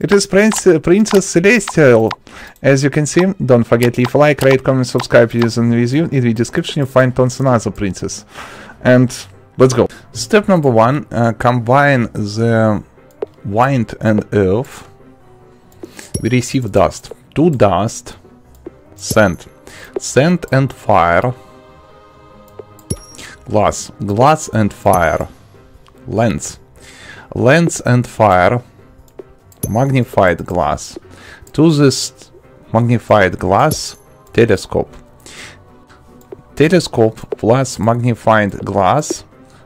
It is Prince, Princess Celestia. As you can see, don't forget leave a like, rate, comment, subscribe, using with you. In the description you find tons and other princess. And let's go. Step number one, uh, combine the wind and earth. We receive dust. To dust, sand. Sand and fire. Glass. Glass and fire. Lens. Lens and fire magnified glass. To this magnified glass, telescope. Telescope plus magnified glass,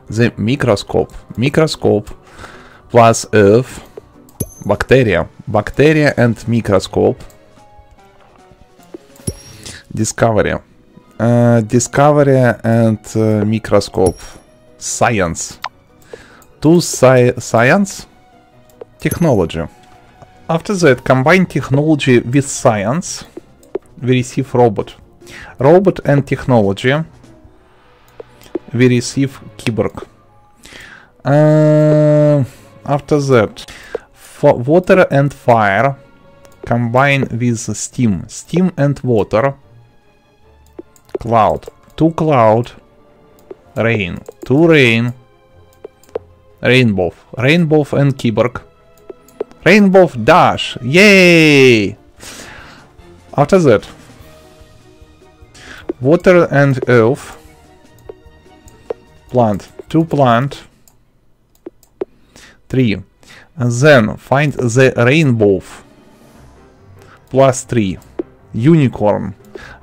the microscope. Microscope plus earth, bacteria. Bacteria and microscope. Discovery. Uh, discovery and uh, microscope. Science. To sci science, technology. After that, combine technology with science, we receive robot. Robot and technology, we receive cyborg. Uh, after that, for water and fire, combine with steam. Steam and water, cloud. To cloud, rain. To rain, rainbow. Rainbow and cyborg. Rainbow Dash! Yay! After that, water and earth, plant, two plant, three, and then find the rainbow, plus three, unicorn,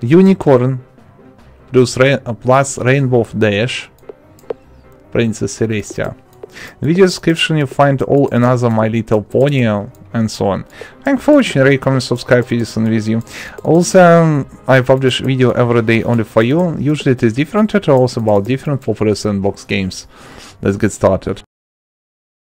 unicorn, plus, ra plus rainbow dash, Princess Celestia. In video description you find all another My Little Pony and so on. Thanks for watching, rate, comment, subscribe, and with you. Also, um, I publish video every day only for you. Usually it is different tutorials about different popular sandbox games. Let's get started.